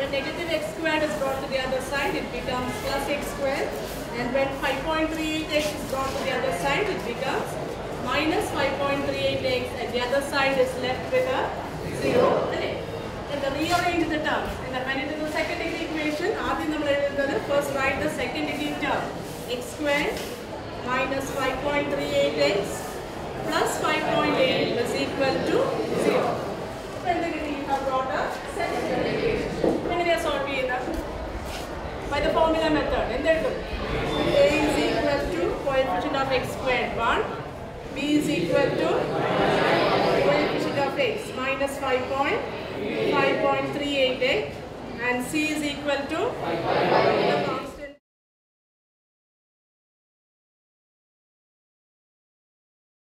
When negative x squared is brought to the other side, it becomes plus x squared. And when 5.38x is brought to the other side, it becomes minus 5.38x and the other side is left with a 0. And then rearrange the terms. And the when it is the second degree equation, first write the second degree term. x squared minus 5.38x by the formula method. എന്തെഴുതും a is equal to coefficient of x squared 1, b is equal to coefficient of x minus 5.5.388 and c is equal to